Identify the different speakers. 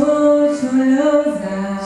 Speaker 1: tortuosa